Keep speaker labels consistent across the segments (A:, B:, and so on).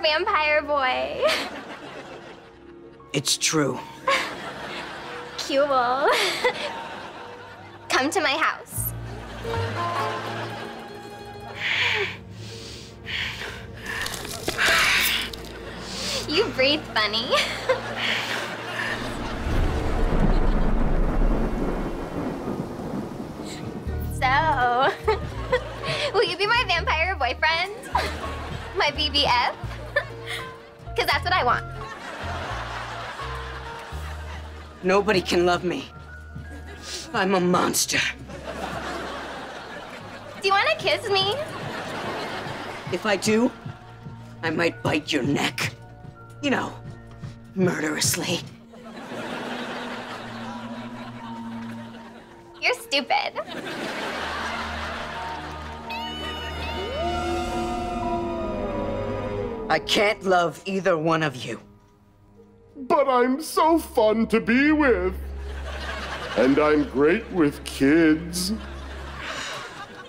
A: vampire boy.
B: It's true.
A: Cool. Come to my house. You breathe funny. My BBF? Because that's what I want.
B: Nobody can love me. I'm a monster.
A: Do you want to kiss me?
B: If I do, I might bite your neck. You know, murderously.
A: You're stupid.
B: I can't love either one of you.
C: But I'm so fun to be with. And I'm great with kids.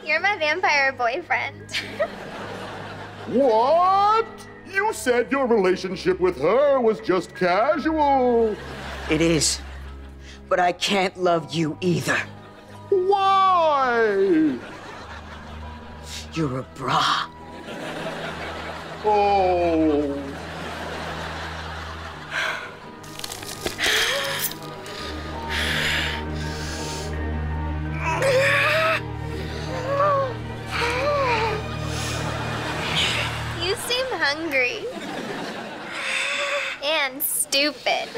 A: You're my vampire boyfriend.
C: What? You said your relationship with her was just casual.
B: It is. But I can't love you either.
C: Why?
B: You're a bra.
A: You seem hungry. And stupid.